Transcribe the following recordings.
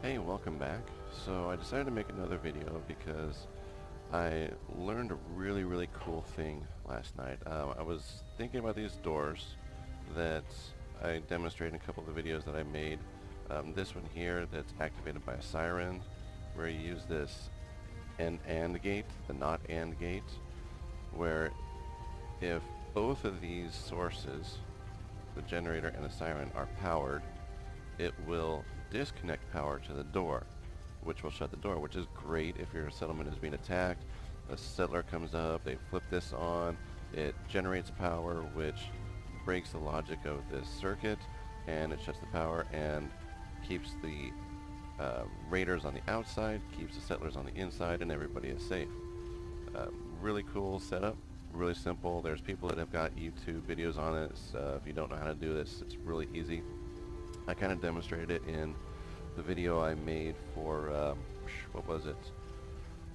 Hey, welcome back. So I decided to make another video because I learned a really, really cool thing last night. Um, I was thinking about these doors that I demonstrated in a couple of the videos that I made. Um, this one here that's activated by a siren, where you use this NAND gate, the not AND gate, where if both of these sources, the generator and the siren, are powered, it will disconnect power to the door, which will shut the door, which is great if your settlement is being attacked. A settler comes up, they flip this on, it generates power, which breaks the logic of this circuit, and it shuts the power and keeps the uh, raiders on the outside, keeps the settlers on the inside, and everybody is safe. Uh, really cool setup, really simple. There's people that have got YouTube videos on it. So if you don't know how to do this, it's really easy. I kind of demonstrated it in the video I made for, um, what was it?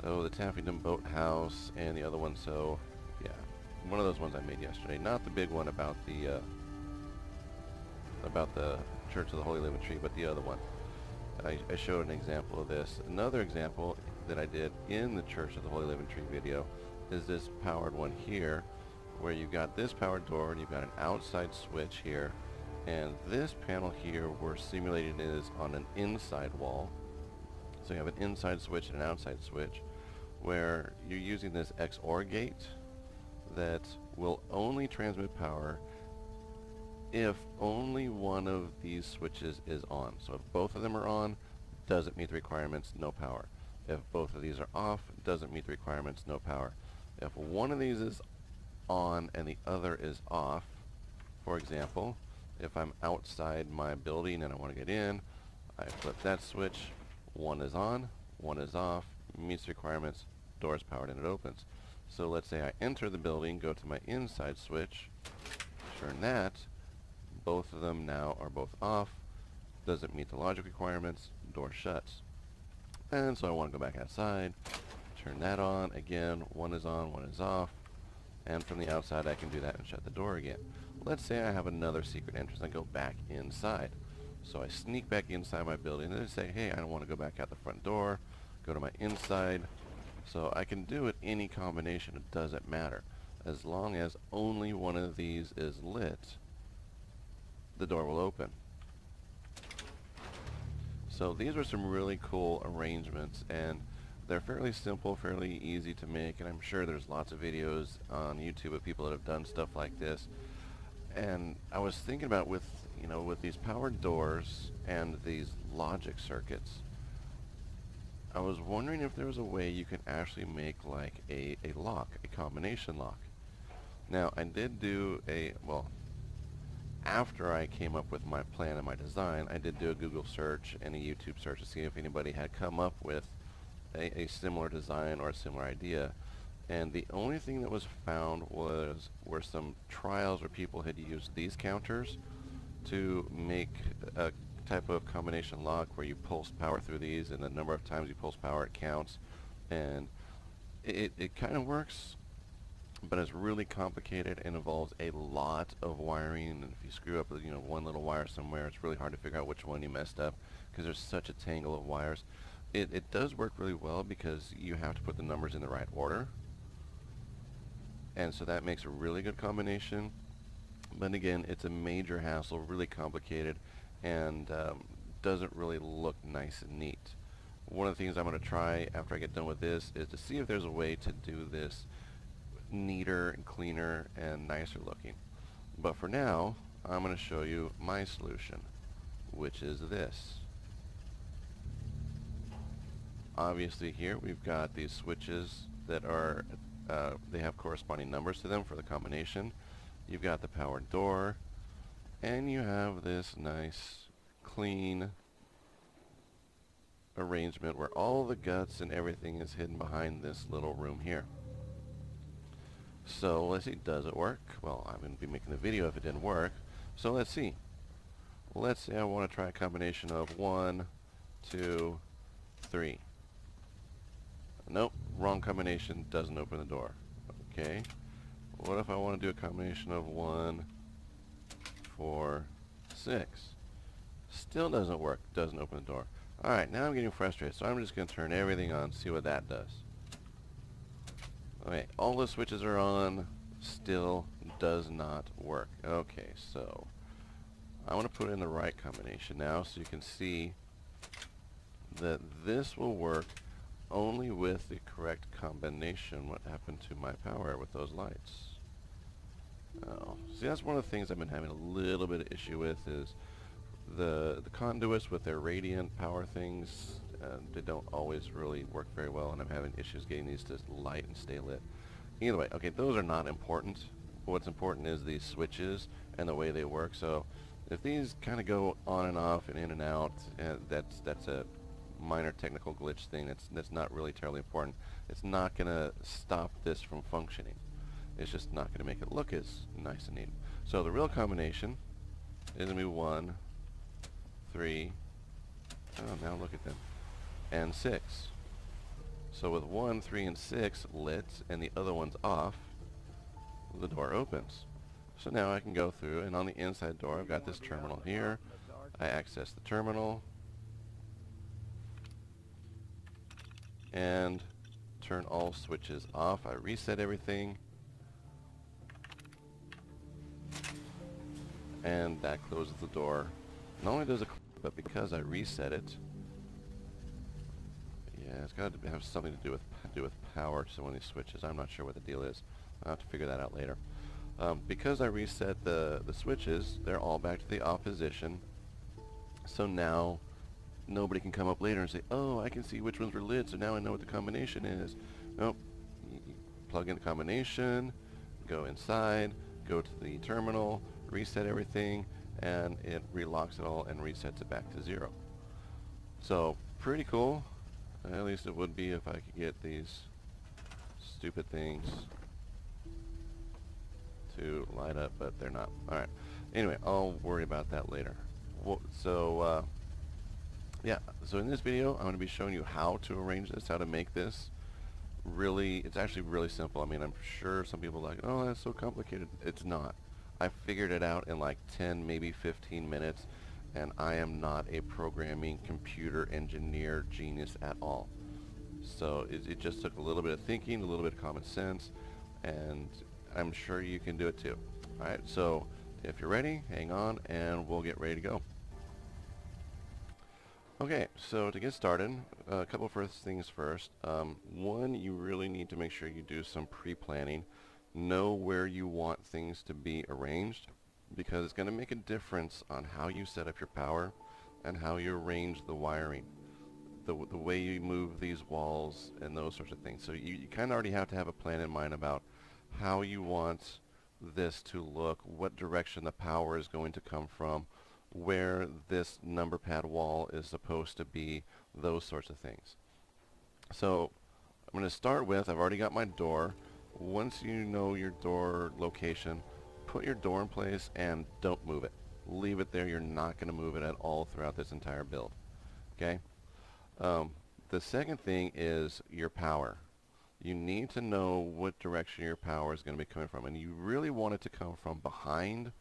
Oh, the Taffington Boathouse and the other one, so, yeah. One of those ones I made yesterday. Not the big one about the, uh, about the Church of the Holy Living Tree, but the other one. I, I showed an example of this. Another example that I did in the Church of the Holy Living Tree video is this powered one here, where you've got this powered door and you've got an outside switch here and this panel here we're simulating is on an inside wall so you have an inside switch and an outside switch where you're using this XOR gate that will only transmit power if only one of these switches is on. So if both of them are on, doesn't meet the requirements, no power. If both of these are off, doesn't meet the requirements, no power. If one of these is on and the other is off, for example, if I'm outside my building and I want to get in, I flip that switch, one is on, one is off, meets requirements, door is powered and it opens. So let's say I enter the building, go to my inside switch, turn that, both of them now are both off, doesn't meet the logic requirements, door shuts. And so I want to go back outside, turn that on, again, one is on, one is off, and from the outside I can do that and shut the door again. Let's say I have another secret entrance. I go back inside. So I sneak back inside my building and I say, hey, I don't want to go back out the front door. Go to my inside. So I can do it any combination. It doesn't matter. As long as only one of these is lit, the door will open. So these are some really cool arrangements and they're fairly simple, fairly easy to make, and I'm sure there's lots of videos on YouTube of people that have done stuff like this and I was thinking about with you know with these powered doors and these logic circuits I was wondering if there was a way you could actually make like a, a lock, a combination lock. Now I did do a, well, after I came up with my plan and my design, I did do a Google search and a YouTube search to see if anybody had come up with a, a similar design or a similar idea and the only thing that was found was were some trials where people had used these counters to make a type of combination lock where you pulse power through these and the number of times you pulse power it counts. And it, it kind of works but it's really complicated and involves a lot of wiring. And if you screw up you know one little wire somewhere it's really hard to figure out which one you messed up because there's such a tangle of wires. It, it does work really well because you have to put the numbers in the right order and so that makes a really good combination. But again it's a major hassle really complicated and um, doesn't really look nice and neat. One of the things I'm going to try after I get done with this is to see if there's a way to do this neater and cleaner and nicer looking. But for now I'm going to show you my solution which is this. Obviously here we've got these switches that are uh, they have corresponding numbers to them for the combination. You've got the powered door, and you have this nice, clean arrangement where all the guts and everything is hidden behind this little room here. So let's see, does it work? Well, going to be making a video if it didn't work. So let's see. Let's say I want to try a combination of one, two, three. Nope, wrong combination, doesn't open the door. Okay, what if I want to do a combination of 1, 4, 6? Still doesn't work, doesn't open the door. Alright, now I'm getting frustrated, so I'm just going to turn everything on, see what that does. Okay, all the switches are on, still does not work. Okay, so I want to put in the right combination now so you can see that this will work only with the correct combination. What happened to my power with those lights? Oh, see that's one of the things I've been having a little bit of issue with is the the conduits with their radiant power things uh, they don't always really work very well and I'm having issues getting these to light and stay lit. Either way, okay, those are not important. What's important is these switches and the way they work. So if these kind of go on and off and in and out, uh, that's that's a minor technical glitch thing. That's that's not really terribly important. It's not going to stop this from functioning. It's just not going to make it look as nice and neat. So the real combination is going to be 1, 3, oh now look at them, and 6. So with 1, 3, and 6 lit and the other one's off, the door opens. So now I can go through and on the inside door I've got this terminal here. I access the terminal and turn all switches off. I reset everything and that closes the door. Not only does it but because I reset it yeah, it's got to have something to do with do with power to one of these switches. I'm not sure what the deal is. I'll have to figure that out later. Um, because I reset the, the switches, they're all back to the off position. So now nobody can come up later and say, oh, I can see which ones were lit, so now I know what the combination is. Nope. plug in the combination, go inside, go to the terminal, reset everything, and it relocks it all and resets it back to zero. So, pretty cool. At least it would be if I could get these stupid things to light up, but they're not. Alright. Anyway, I'll worry about that later. So, uh, yeah, so in this video, I'm going to be showing you how to arrange this, how to make this. Really, it's actually really simple. I mean, I'm sure some people are like, oh, that's so complicated. It's not. I figured it out in like 10, maybe 15 minutes, and I am not a programming computer engineer genius at all. So it, it just took a little bit of thinking, a little bit of common sense, and I'm sure you can do it too. Alright, so if you're ready, hang on and we'll get ready to go. Okay, so to get started, a couple first things first. Um, one, you really need to make sure you do some pre-planning. Know where you want things to be arranged because it's going to make a difference on how you set up your power and how you arrange the wiring. The, the way you move these walls and those sorts of things. So you, you kind of already have to have a plan in mind about how you want this to look, what direction the power is going to come from, where this number pad wall is supposed to be, those sorts of things. So I'm going to start with, I've already got my door. Once you know your door location, put your door in place and don't move it. Leave it there. You're not going to move it at all throughout this entire build. Okay? Um, the second thing is your power you need to know what direction your power is going to be coming from. And you really want it to come from behind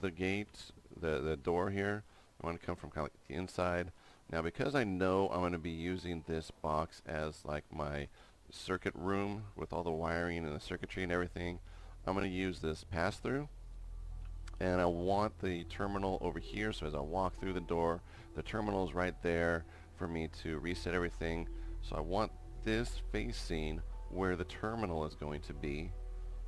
the gate, the, the door here. I want to come from kind of like the inside. Now because I know I'm going to be using this box as like my circuit room with all the wiring and the circuitry and everything, I'm going to use this pass-through. And I want the terminal over here, so as I walk through the door, the terminal is right there for me to reset everything. So I want this facing where the terminal is going to be.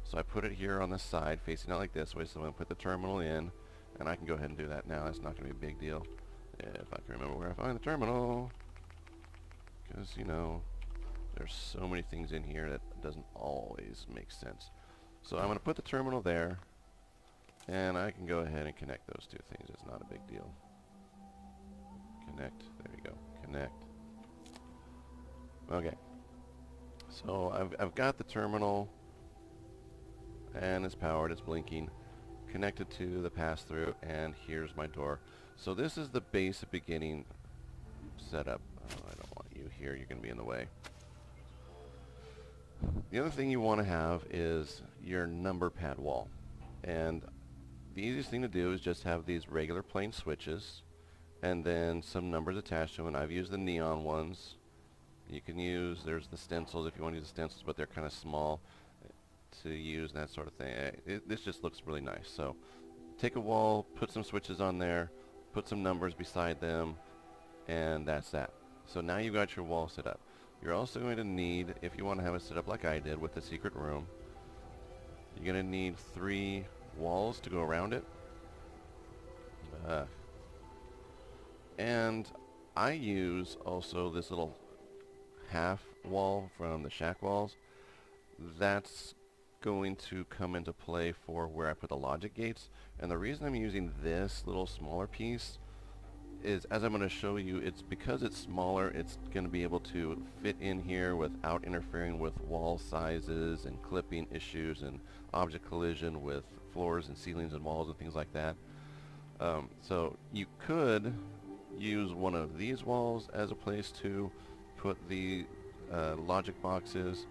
So I put it here on the side facing out like this way. So I'm going to put the terminal in and I can go ahead and do that now. It's not going to be a big deal if I can remember where I find the terminal. Because, you know, there's so many things in here that doesn't always make sense. So I'm going to put the terminal there and I can go ahead and connect those two things. It's not a big deal. Connect. There you go. Connect. Okay. So I've, I've got the terminal and it's powered, it's blinking, connected to the pass-through, and here's my door. So this is the basic beginning setup. Oh, I don't want you here, you're going to be in the way. The other thing you want to have is your number pad wall. And the easiest thing to do is just have these regular plain switches and then some numbers attached to them. And I've used the neon ones. You can use, there's the stencils if you want to use the stencils, but they're kind of small to use and that sort of thing. It, this just looks really nice. So take a wall, put some switches on there, put some numbers beside them, and that's that. So now you've got your wall set up. You're also going to need, if you want to have it set up like I did with the secret room, you're going to need three walls to go around it. Uh, and I use also this little half wall from the shack walls. That's going to come into play for where I put the logic gates. And the reason I'm using this little smaller piece is, as I'm going to show you, it's because it's smaller, it's going to be able to fit in here without interfering with wall sizes and clipping issues and object collision with floors and ceilings and walls and things like that. Um, so you could use one of these walls as a place to put the uh, logic boxes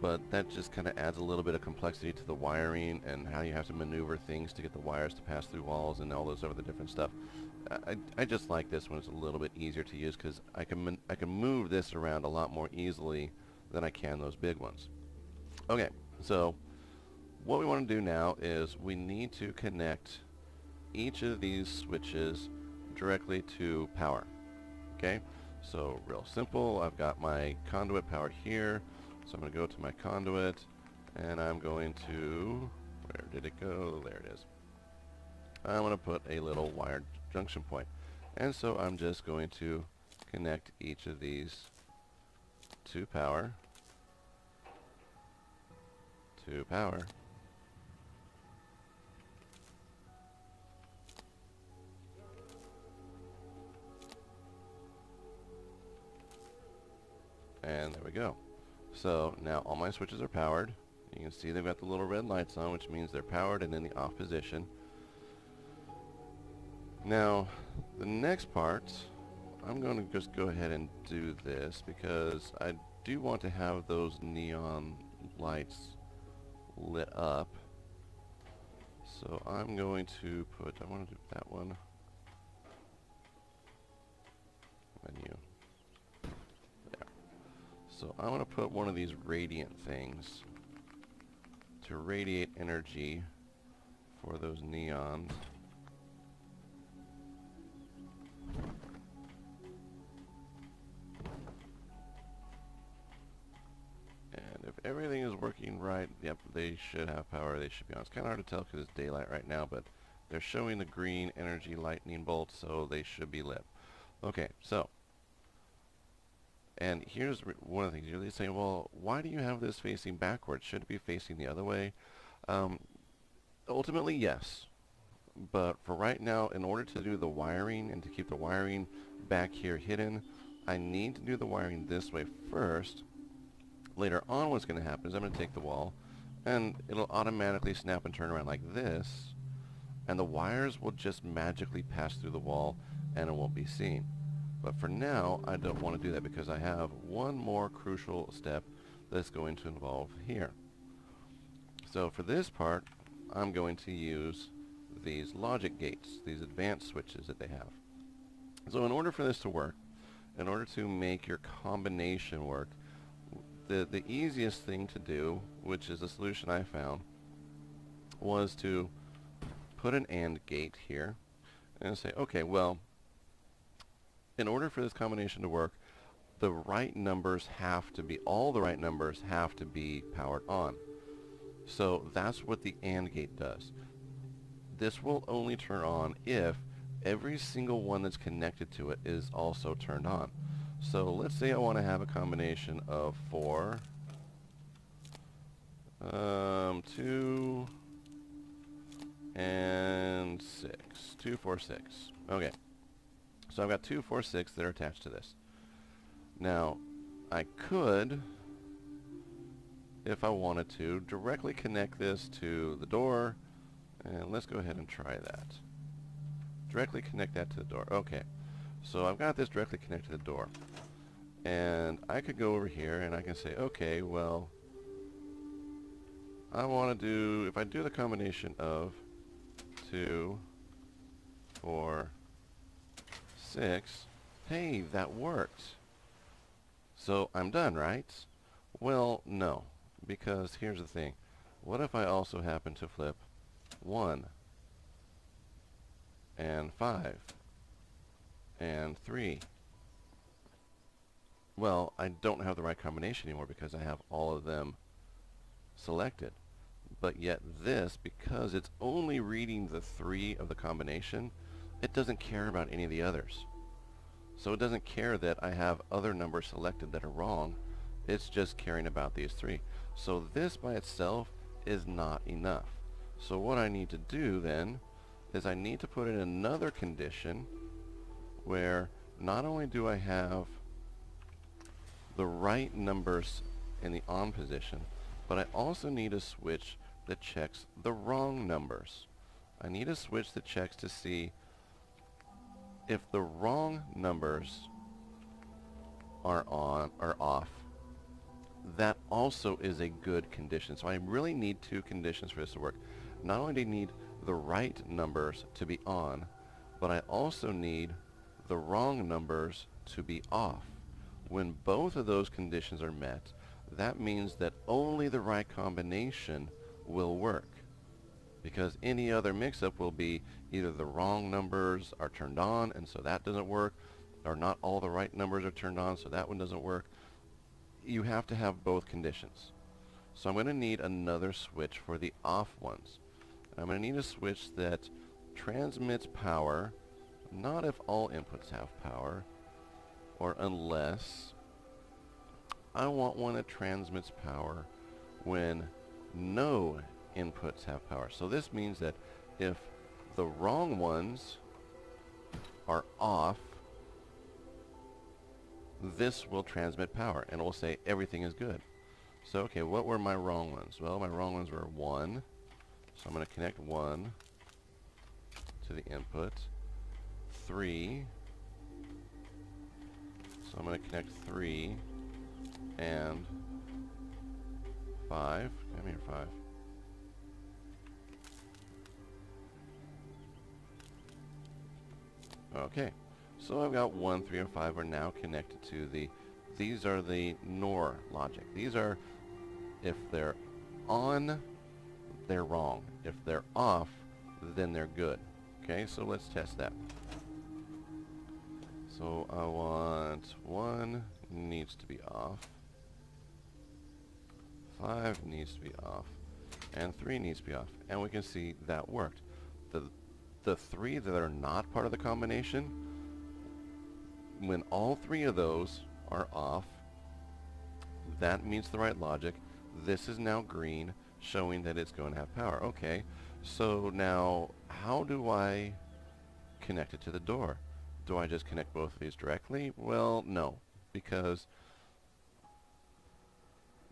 but that just kind of adds a little bit of complexity to the wiring and how you have to maneuver things to get the wires to pass through walls and all those other different stuff. I, I just like this one. It's a little bit easier to use because I can I can move this around a lot more easily than I can those big ones. Okay, so what we want to do now is we need to connect each of these switches directly to power. Okay, so real simple. I've got my conduit power here. So I'm going to go to my conduit and I'm going to, where did it go? There it is. I'm going to put a little wired junction point. And so I'm just going to connect each of these to power, to power, and there we go. So now all my switches are powered. You can see they've got the little red lights on, which means they're powered and in the off position. Now, the next part, I'm going to just go ahead and do this because I do want to have those neon lights lit up. So I'm going to put, I want to do that one. Menu. So I want to put one of these radiant things to radiate energy for those neons. And if everything is working right, yep, they should have power, they should be on. It's kind of hard to tell because it's daylight right now, but they're showing the green energy lightning bolt, so they should be lit. Okay, so and here's one of the things you're saying, well, why do you have this facing backwards? Should it be facing the other way? Um, ultimately, yes. But for right now, in order to do the wiring and to keep the wiring back here hidden, I need to do the wiring this way first. Later on, what's going to happen is I'm going to take the wall, and it'll automatically snap and turn around like this, and the wires will just magically pass through the wall, and it won't be seen. But for now, I don't want to do that because I have one more crucial step that's going to involve here. So for this part, I'm going to use these logic gates, these advanced switches that they have. So in order for this to work, in order to make your combination work, the, the easiest thing to do, which is a solution I found, was to put an AND gate here and say, okay, well, in order for this combination to work, the right numbers have to be, all the right numbers have to be powered on. So that's what the AND gate does. This will only turn on if every single one that's connected to it is also turned on. So let's say I want to have a combination of 4, um, 2, and 6. 2, 4, 6. Okay. So I've got two, four, six that are attached to this. Now, I could, if I wanted to, directly connect this to the door, and let's go ahead and try that. Directly connect that to the door. Okay, so I've got this directly connected to the door. And I could go over here and I can say, okay, well, I want to do, if I do the combination of 2, 4, 6. Hey, that worked. So I'm done, right? Well, no, because here's the thing. What if I also happen to flip 1 and 5 and 3? Well, I don't have the right combination anymore because I have all of them selected. But yet this, because it's only reading the 3 of the combination, it doesn't care about any of the others. So it doesn't care that I have other numbers selected that are wrong. It's just caring about these three. So this by itself is not enough. So what I need to do then is I need to put in another condition where not only do I have the right numbers in the on position, but I also need a switch that checks the wrong numbers. I need a switch that checks to see if the wrong numbers are on or off, that also is a good condition. So I really need two conditions for this to work. Not only do I need the right numbers to be on, but I also need the wrong numbers to be off. When both of those conditions are met, that means that only the right combination will work because any other mix-up will be either the wrong numbers are turned on and so that doesn't work or not all the right numbers are turned on so that one doesn't work. You have to have both conditions. So I'm going to need another switch for the off ones. I'm going to need a switch that transmits power not if all inputs have power or unless I want one that transmits power when no inputs have power. So this means that if the wrong ones are off, this will transmit power and it will say everything is good. So okay, what were my wrong ones? Well, my wrong ones were 1. So I'm going to connect 1 to the input. 3. So I'm going to connect 3 and 5. Come here, 5. Okay, so I've got 1, 3, and 5 are now connected to the, these are the NOR logic. These are, if they're on, they're wrong. If they're off, then they're good. Okay, so let's test that. So I want 1 needs to be off, 5 needs to be off, and 3 needs to be off. And we can see that worked. The the three that are not part of the combination, when all three of those are off, that meets the right logic. This is now green, showing that it's going to have power. Okay, so now how do I connect it to the door? Do I just connect both of these directly? Well, no, because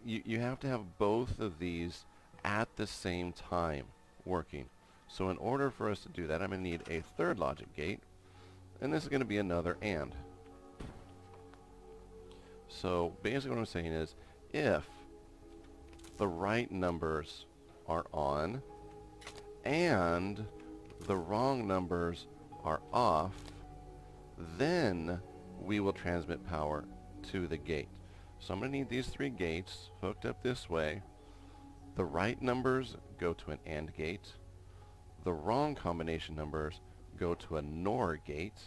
you, you have to have both of these at the same time working. So in order for us to do that, I'm going to need a third logic gate. And this is going to be another AND. So basically what I'm saying is, if the right numbers are on and the wrong numbers are off, then we will transmit power to the gate. So I'm going to need these three gates hooked up this way. The right numbers go to an AND gate the wrong combination numbers go to a NOR gate,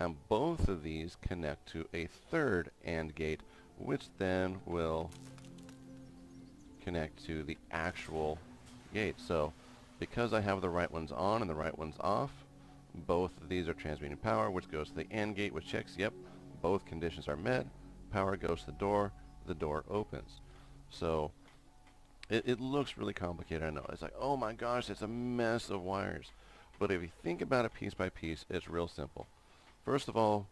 and both of these connect to a third AND gate, which then will connect to the actual gate. So because I have the right ones on and the right ones off, both of these are transmitting power, which goes to the AND gate, which checks, yep, both conditions are met, power goes to the door, the door opens. So it, it looks really complicated, I know. It's like, oh my gosh, it's a mess of wires. But if you think about it piece by piece, it's real simple. First of all,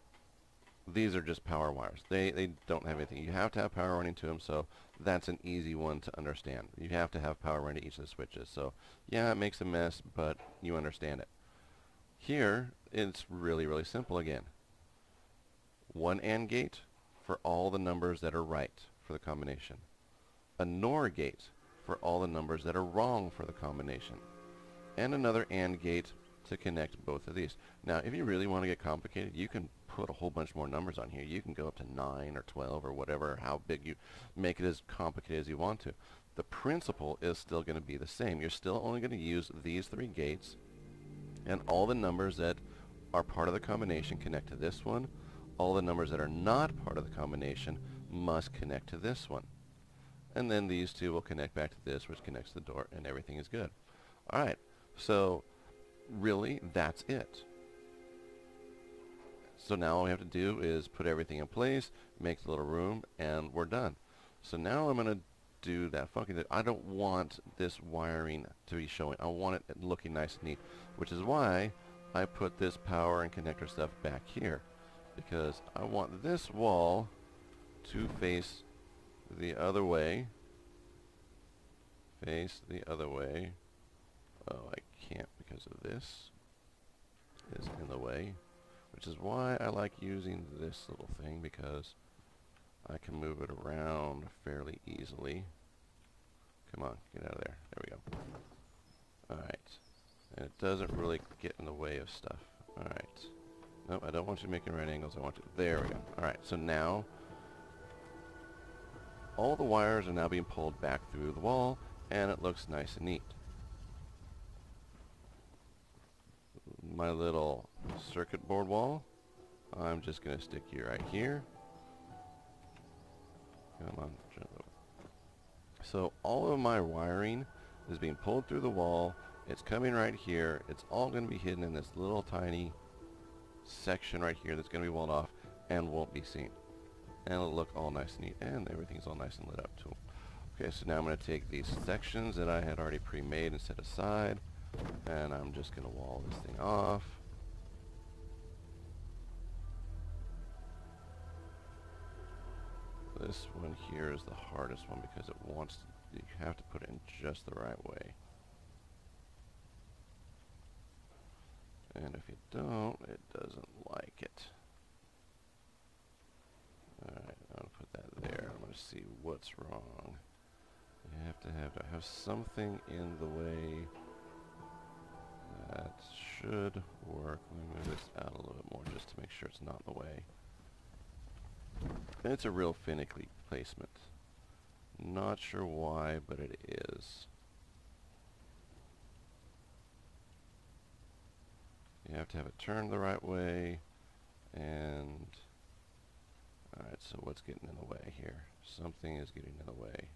these are just power wires. They, they don't have anything. You have to have power running to them, so that's an easy one to understand. You have to have power running to each of the switches. So yeah, it makes a mess, but you understand it. Here, it's really, really simple again. One AND gate for all the numbers that are right for the combination. A NOR gate for all the numbers that are wrong for the combination. And another AND gate to connect both of these. Now, if you really want to get complicated, you can put a whole bunch more numbers on here. You can go up to 9 or 12 or whatever, how big you make it as complicated as you want to. The principle is still going to be the same. You're still only going to use these three gates, and all the numbers that are part of the combination connect to this one. All the numbers that are not part of the combination must connect to this one. And then these two will connect back to this, which connects to the door, and everything is good. Alright, so really, that's it. So now all we have to do is put everything in place, make the little room, and we're done. So now I'm going to do that funky thing. I don't want this wiring to be showing. I want it looking nice and neat, which is why I put this power and connector stuff back here. Because I want this wall to face the other way. Face the other way. Oh, I can't because of this is in the way. Which is why I like using this little thing because I can move it around fairly easily. Come on, get out of there. There we go. Alright. And it doesn't really get in the way of stuff. Alright. Nope, I don't want you making right angles. I want you... There we go. Alright, so now... All the wires are now being pulled back through the wall, and it looks nice and neat. My little circuit board wall, I'm just going to stick you right here. Come on, So all of my wiring is being pulled through the wall. It's coming right here. It's all going to be hidden in this little tiny section right here that's going to be walled off and won't be seen. And it'll look all nice and neat. And everything's all nice and lit up too. Okay, so now I'm going to take these sections that I had already pre-made and set aside. And I'm just going to wall this thing off. This one here is the hardest one because it wants to, you have to put it in just the right way. And if you don't, it doesn't like it. Alright, I'll put that there. I'm going to see what's wrong. You have to have to have something in the way that should work. Let me move this out a little bit more just to make sure it's not in the way. And it's a real finicky placement. Not sure why, but it is. You have to have it turned the right way, and... Alright, so what's getting in the way here? Something is getting in the way.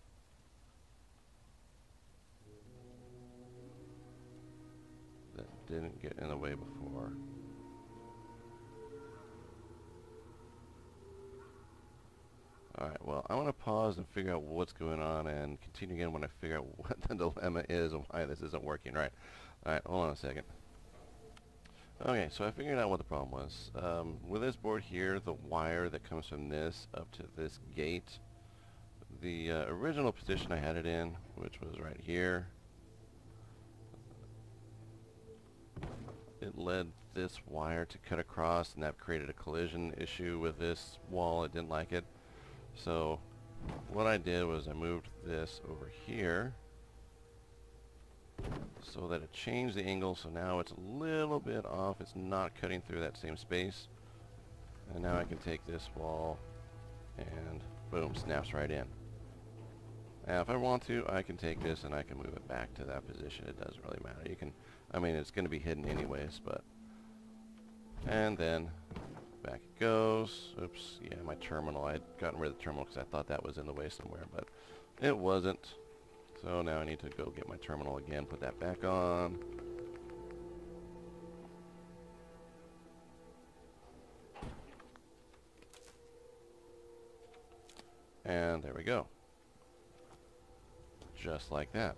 That didn't get in the way before. Alright, well, I want to pause and figure out what's going on and continue again when I figure out what the dilemma is and why this isn't working right. Alright, hold on a second. Okay, so I figured out what the problem was. Um, with this board here, the wire that comes from this up to this gate, the uh, original position I had it in, which was right here, it led this wire to cut across and that created a collision issue with this wall. It didn't like it. So what I did was I moved this over here so that it changed the angle so now it's a little bit off. It's not cutting through that same space. And now I can take this wall and boom, snaps right in. Now if I want to, I can take this and I can move it back to that position. It doesn't really matter. You can, I mean, it's going to be hidden anyways, but... And then Back it goes. Oops, yeah, my terminal. I'd gotten rid of the terminal because I thought that was in the way somewhere, but it wasn't. So now I need to go get my terminal again, put that back on. And there we go. Just like that.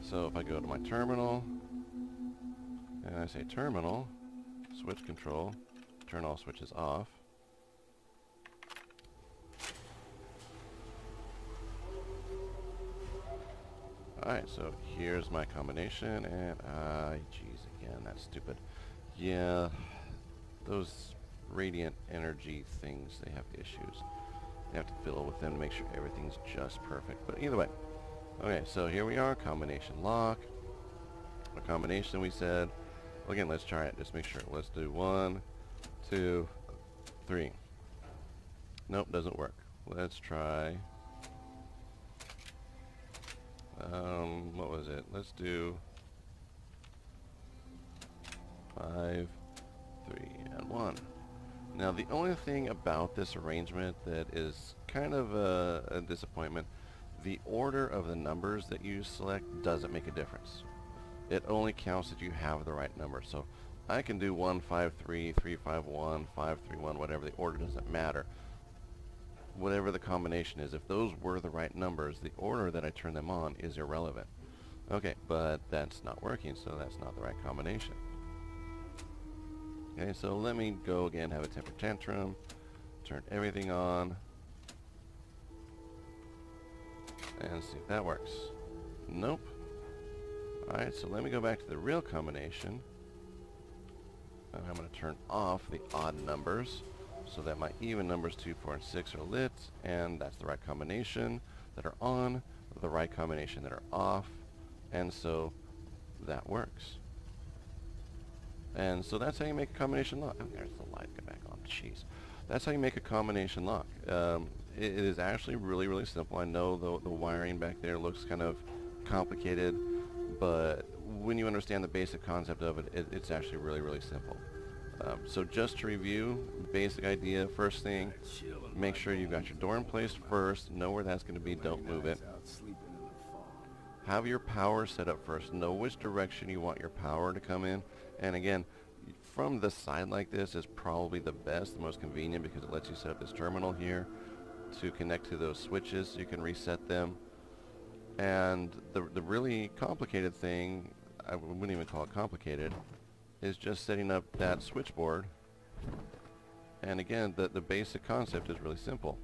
So if I go to my terminal, and I say terminal, switch control, turn all switches off. Alright, so here's my combination, and, uh, geez, again, that's stupid. Yeah, those radiant energy things, they have issues. You have to fiddle with them to make sure everything's just perfect. But either way. Okay, so here we are, combination lock. a combination we said. Well, again, let's try it. Just make sure. Let's do one, two, three. Nope, doesn't work. Let's try. Um, what was it? Let's do five, three, and one. Now the only thing about this arrangement that is kind of a, a, disappointment, the order of the numbers that you select doesn't make a difference. It only counts that you have the right number. So I can do 153, 351, 531, whatever, the order doesn't matter. Whatever the combination is, if those were the right numbers, the order that I turn them on is irrelevant. Okay, but that's not working, so that's not the right combination. Okay, so let me go again, have a temper tantrum, turn everything on, and see if that works. Nope. Alright, so let me go back to the real combination. And I'm going to turn off the odd numbers so that my even numbers 2, 4, and 6 are lit, and that's the right combination that are on, the right combination that are off, and so that works. And so that's how you make a combination lock. Oh, there's the light. Get back on. Jeez. That's how you make a combination lock. Um, it, it is actually really, really simple. I know the, the wiring back there looks kind of complicated, but when you understand the basic concept of it, it it's actually really, really simple. Um, so just to review, basic idea, first thing, make sure you've got your door in place first, know where that's going to be, don't move it. Have your power set up first, know which direction you want your power to come in, and again, from the side like this is probably the best, the most convenient because it lets you set up this terminal here to connect to those switches so you can reset them. And the, the really complicated thing, I wouldn't even call it complicated, is just setting up that switchboard. And again, the, the basic concept is really simple.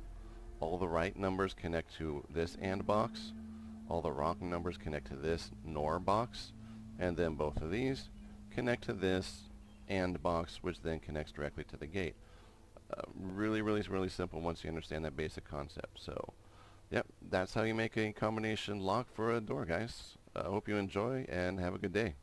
All the right numbers connect to this AND box. All the wrong numbers connect to this NOR box. And then both of these connect to this AND box, which then connects directly to the gate. Uh, really, really, really simple once you understand that basic concept. So, yep, that's how you make a combination lock for a door, guys. I uh, hope you enjoy and have a good day.